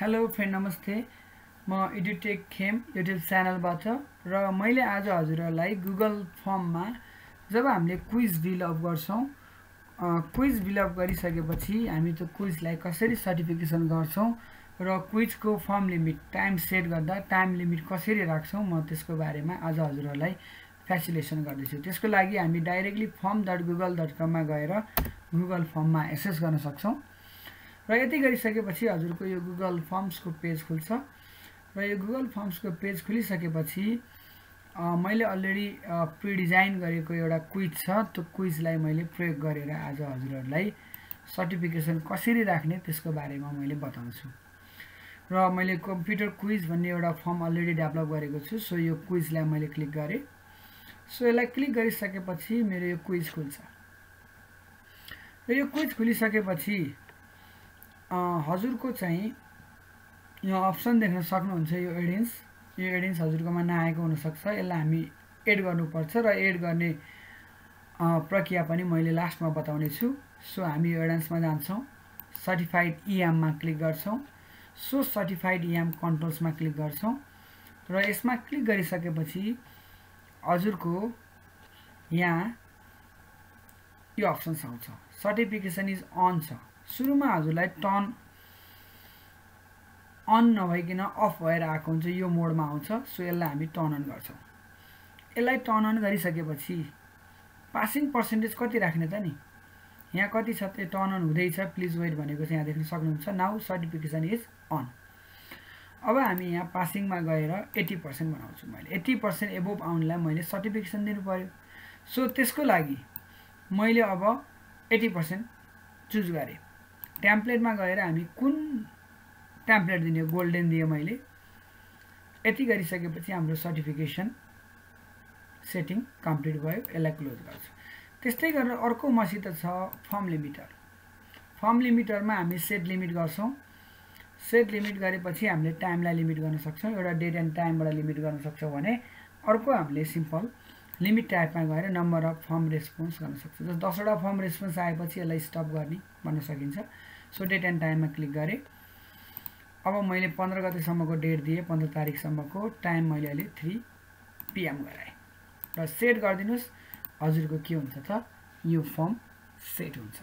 Hello friend नमस्ते। म edutech Khem YouTube च्यानलबाट र मैले आज हजुरहरूलाई गुगल फर्ममा जब हामीले क्विज फिलअप गर्छौँ क्विज फिलअप गरिसकेपछि हामी त्यो क्विजलाई कसरी सर्टिफिकेसन गर्छौँ र क्विजको फर्म लिमिट टाइम सेट गर्दा टाइम लिमिट कसरी राख्छौँ म त्यसको बारेमा आज हजुरहरूलाई फेसिलेसन गर्दैछु। त्यसको लागि हामी directly form dot Google dot कममा गएर गुगल फर्ममा एक्सेस गर्न सक्छौँ। र यति गरिसकेपछि हजुरको यो गुगल फर्म्सको पेज खुल्छ। र यो गुगल फर्म्सको पेज खुलिसकेपछि मैले अलरेडी प्रिडिजाइन गरेको एउटा क्विज छ। त्यो क्विजलाई मैले प्रयोग गरेर आज हजुरहरूलाई सर्टिफिकेसन कसरी राख्ने त्यसको बारेमा मैले बताउँछु। र मैले कम्प्युटर क्विज भन्ने एउटा फर्म अलरेडी डेभलप गरेको छु सो यो क्विजलाई मैले क्लिक गरेँ। सो यसलाई क्लिक गरिसकेपछि मेरो यो क्विज खुल्छ। र यो क्विज खुलिसकेपछि हजुरको चाहिँ यो अप्सन देख्न सक्नुहुन्छ यो एडिन्स। यो एडिन्स हजुरकोमा नआएको हुनसक्छ यसलाई हामी एड गर्नुपर्छ र एड गर्ने प्रक्रिया पनि मैले लास्टमा बताउने छु। सो हामी यो एडेन्समा जान्छौँ। सर्टिफाइड इएममा क्लिक गर्छौँ। सो सर्टिफाइड इएम कन्ट्रोल्समा क्लिक गर्छौँ। र यसमा क्लिक गरिसकेपछि हजुरको यहाँ यो अप्सन्स आउँछ। सर्टिफिकेसन इज अन छ। सुरुमा हजुरलाई टर्न अन नभइकन अफ भएर आएको हुन्छ यो मोडमा आउँछ। सो यसलाई हामी टर्न अन गर्छौँ। यसलाई टर्न अन गरिसकेपछि पासिङ पर्सेन्टेज कति राख्ने त नि? यहाँ कति छ? त्यो टर्न अन हुँदैछ। प्लिज वेट भनेको चाहिँ यहाँ देख्न सक्नुहुन्छ। Now certification is on. अब हामी यहाँ पासिङमा गएर एट्टी पर्सेन्ट बनाउँछु मैले। एट्टी पर्सेन्ट एबोभ आउनुलाई मैले सर्टिफिकेसन दिनु पऱ्यो सो त्यसको लागि मैले अब एट्टी पर्सेन्ट चुज गरेँ। ट्याम्प्लेटमा गएर हामी कुन ट्याम्प्लेट दिने गोल्डेन दिएँ मैले यति गरिसकेपछि हाम्रो सर्टिफिकेसन सेटिङ कम्प्लिट भयो यसलाई क्लोज गर्छु। त्यस्तै गरेर अर्को मसित छ फर्म लिमिटर फर्म लिमिटरमा हामी सेट लिमिट गर्छौँ। सेट लिमिट गरेपछि हामीले टाइमलाई लिमिट गर्न सक्छौँ। एउटा डेट एन्ड टाइमबाट लिमिट गर्न सक्छौँ भने अर्को हामीले सिम्पल लिमिट टाइपमा गएर नम्बर अफ फर्म रेस्पोन्स गर्न सक्छ। जस्तो दसवटा फर्म रेस्पोन्स आएपछि यसलाई स्टप गर्ने भन्न सकिन्छ। सो डेट एन्ड टाइममा क्लिक गरेँ। अब मैले पन्ध्र गतेसम्मको डेट दिएँ पन्ध्र तारिकसम्मको टाइम मैले अहिले थ्री पिएम गराएँ। र सेट गरिदिनुहोस्। हजुरको के हुन्छ त? यो फर्म सेट हुन्छ।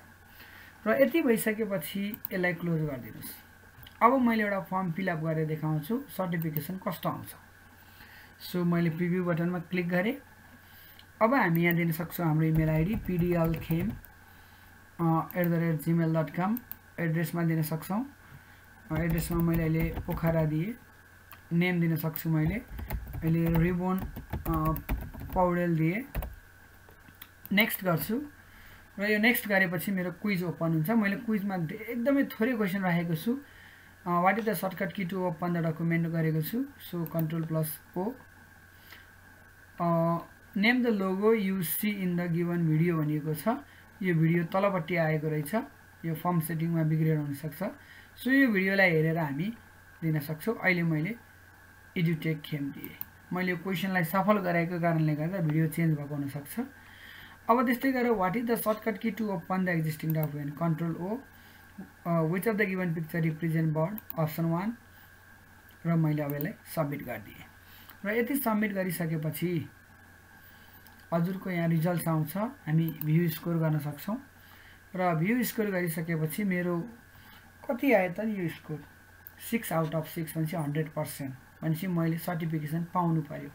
र यति भइसकेपछि यसलाई क्लोज गरिदिनुहोस्। अब मैले एउटा फर्म फिलअप गरेर देखाउँछु। सर्टिफिकेसन कस्तो आउँछ। सो मैले प्रिभ्यू बटनमा क्लिक गरेँ। अब हामी यहाँ दिन सक्छौँ हाम्रो email ID PDL Khem at the rate Gmail dot com एड्रेसमा दिन सक्छौँ एड्रेसमा मैले अहिले पोखरा दिएँ। नेम दिन सक्छु मैले। अहिले रिबोन पौडेल दिएँ। नेक्स्ट गर्छु। र यो नेक्स्ट गरेपछि मेरो क्विज ओपन हुन्छ। मैले क्विजमा एकदमै थोरै क्वेसन राखेको छु। What is the shortcut key to open the document गरेको छु। So control plus O name the logo you see in the given video भनिएको छ। यो भिडियो तलपट्टि आएको रहेछ। यो फर्म सेटिङमा बिग्रेर हुनसक्छ। सो यो भिडियोलाई हेरेर हामी दिन सक्छौँ। अहिले मैले एजुटेक खेम दिएँ मैले क्वेसनलाई सफल गराएको कारणले गर्दा भिडियो चेन्ज भएको हुनसक्छ। अब त्यस्तै गरेर what is the shortcut key to open the existing document control O which of the given picture represent bird option one र मैले अब यसलाई सब्मिट गरिदिएँ। र यति सब्मिट गरिसकेपछि हजुरको यहाँ रिजल्ट आउँछ। हामी भ्यू स्कोर गर्न सक्छौँ। र भ्यू स्कोर गरिसकेपछि मेरो कति आयो त यो score six out of six भनेपछि हन्ड्रेड पर्सेन्ट भनेपछि मैले सर्टिफिकेसन पाउनु पऱ्यो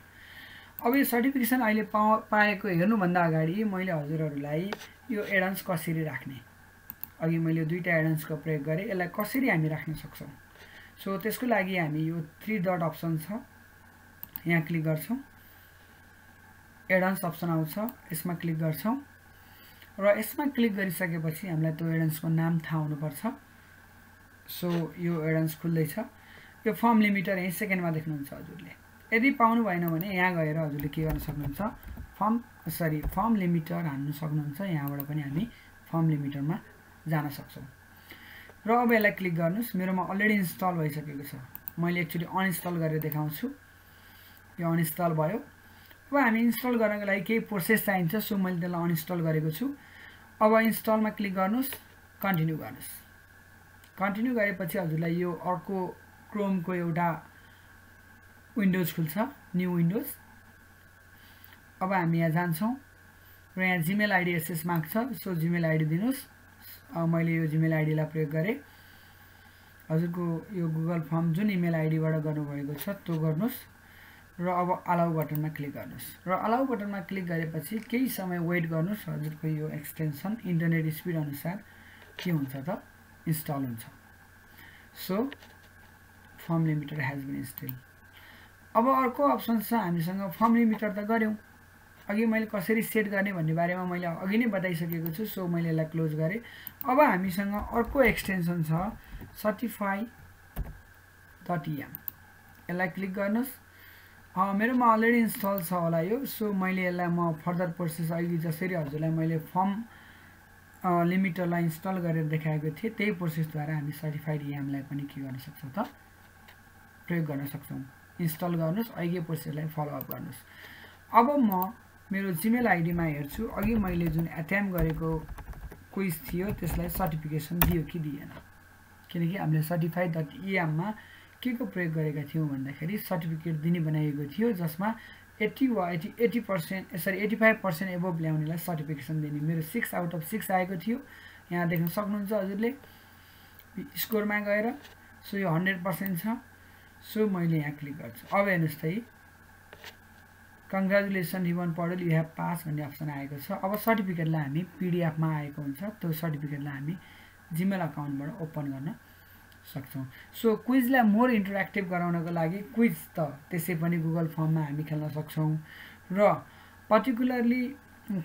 अब यो सर्टिफिकेसन अहिले पा पाएको हेर्नुभन्दा अगाडि मैले हजुरहरूलाई यो एडान्स कसरी राख्ने? अघि मैले दुईवटा एडान्सको प्रयोग गरेँ यसलाई कसरी हामी राख्न सक्छौँ? सो त्यसको लागि हामी यो थ्री डट अप्सन छ यहाँ क्लिक गर्छौँ। एडान्स अप्सन आउँछ यसमा क्लिक गर्छौँ। र यसमा क्लिक गरिसकेपछि हामीलाई त्यो एडान्सको नाम थाहा हुनुपर्छ। सो यो एडान्स खुल्दैछ। यो फर्म लिमिटर यहीँ सेकेन्डमा देख्नुहुन्छ हजुरले। यदि पाउनु भएन भने यहाँ गएर हजुरले के गर्न सक्नुहुन्छ? फर्म सरी फर्म लिमिटर हान्नु सक्नुहुन्छ। यहाँबाट पनि हामी फर्म लिमिटरमा जान सक्छौँ। र अब यसलाई क्लिक गर्नुहोस्। मेरोमा अलरेडी इन्स्टल भइसकेको छ। मैले एक्चुली अनइन्स्टल गरेर देखाउँछु। यो अनइन्स्टल भयो। अब हामी इन्स्टल गर्नको लागि केही प्रोसेस चाहिन्छ सो मैले त्यसलाई अनइन्स्टल गरेको छु। अब इन्स्टलमा क्लिक गर्नुहोस् कन्टिन्यू गर्नुहोस्। कन्टिन्यू गरेपछि हजुरलाई यो अर्को क्रोमको एउटा विन्डोज खुल्छ न्यू विन्डोज अब हामी यहाँ जान्छौँ र यहाँ जिमेल आइडी एसएस माग्छ सो जिमेल आइडी दिनुहोस्। मैले यो जिमेल आइडीलाई प्रयोग गरेँ। हजुरको यो गुगल फर्म जुन इमेल आइडीबाट गर्नुभएको छ त्यो गर्नुहोस्। र अब अलाउ बटनमा क्लिक गर्नुहोस्। र अलाउ बटनमा क्लिक गरेपछि केही समय वेट गर्नुहोस् हजुरको यो एक्सटेन्सन इन्टरनेट स्पिड अनुसार के हुन्छ त? इन्स्टल हुन्छ। So form limiter has been install अब अर्को अप्सन छ हामीसँग फर्म लिमिटर त गऱ्यौँ। अघि मैले कसरी सेट गर्ने भन्ने बारेमा मैले अघि नै बताइसकेको छु सो मैले यसलाई क्लोज गरेँ। अब हामीसँग अर्को एक्सटेन्सन छ सर्टिफाई डट इएम यसलाई क्लिक गर्नुहोस्। मेरोमा अलरेडी इन्स्टल छ होला यो सो मैले यसलाई म फर्दर प्रोसेस अघि जसरी हजुरलाई मैले फर्म लिमिटरलाई इन्स्टल गरेर देखाएको थिएँ त्यही प्रोसेसद्वारा हामी सर्टिफाइड इएमलाई पनि के गर्न सक्छौँ त? प्रयोग गर्न सक्छौँ। इन्स्टल गर्नुहोस् अघि प्रोसेसलाई फलोअप गर्नुहोस्। अब म मेरो जिमेल आइडीमा हेर्छु अघि मैले जुन एटेम्प गरेको क्विज थियो त्यसलाई सर्टिफिकेसन दियो कि दिएन। किनकि हामीले सर्टिफाइड डट इएममा के को प्रयोग गरेका थियौँ भन्दाखेरि सर्टिफिकेट दिने बनाइएको थियो जसमा एट्टी वा eighty eighty percent sorry eighty five percent above ल्याउनेलाई certification दिने। मेरो सिक्स आउट अफ सिक्स आएको थियो। यहाँ देख्न सक्नुहुन्छ हजुरले। स्कोरमा गएर सो यो हन्ड्रेड पर्सेन्ट छ। सो मैले यहाँ क्लिक गर्छु। अब हेर्नुहोस् त है कङ्ग्रेचुलेसन रिबन पढेल यु हेभ पास भन्ने अप्सन आएको छ। अब सर्टिफिकेटलाई हामी पिडिएफमा आएको हुन्छ। त्यो सर्टिफिकेटलाई हामी जिमेल अकाउन्टबाट ओपन गर्न सक्छौँ। सो क्विजलाई मोर इन्टरेक्टिभ गराउनको लागि क्विज त त्यसै पनि गुगल फर्ममा हामी खेल्न सक्छौँ। र पर्टिकुलरली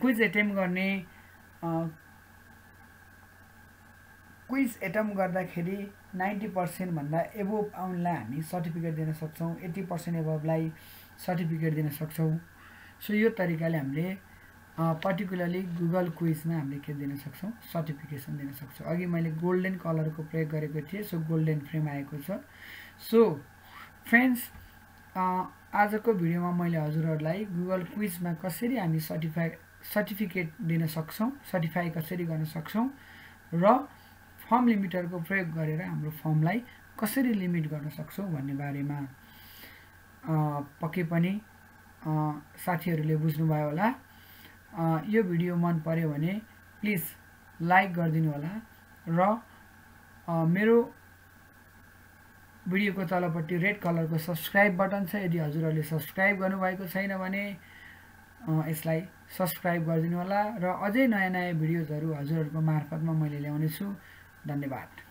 क्विज एटेम्प गर्ने क्विज एटेम्प गर्दाखेरि नाइन्टी पर्सेन्टभन्दा एबोभ आउनलाई हामी सर्टिफिकेट दिन सक्छौँ। एट्टी पर्सेन्ट एबोभलाई सर्टिफिकेट दिन सक्छौँ। सो यो तरिकाले हामीले पर्टिकुलरली गुगल क्विजमा हामीले के दिन सक्छौँ? सर्टिफिकेसन दिन सक्छौँ। अघि मैले गोल्डन कलरको प्रयोग गरेको थिएँ सो गोल्डन फ्रेम आएको छ। सो फ्रेन्ड्स आजको भिडियोमा मैले हजुरहरूलाई गुगल क्विजमा कसरी हामी सर्टिफाई सर्टिफिकेट दिन सक्छौँ सर्टिफाई कसरी गर्न सक्छौँ र फर्म लिमिटरको प्रयोग गरेर हाम्रो फर्मलाई कसरी लिमिट गर्न सक्छौँ भन्ने बारेमा पक्कै पनि साथीहरूले बुझ्नुभयो होला। यो भिडियो मन पर्यो भने प्लिज लाइक गरिदिनु होला र मेरो भिडियोको तलपट्टि रेड कलरको सब्सक्राइब बटन छ। यदि हजुरहरूले सब्सक्राइब गर्नुभएको छैन भने यसलाई सब्सक्राइब गरिदिनु होला र अझै नयाँ नयाँ भिडियोजहरू हजुरहरूको मार्फतमा मैले ल्याउनेछु। धन्यवाद।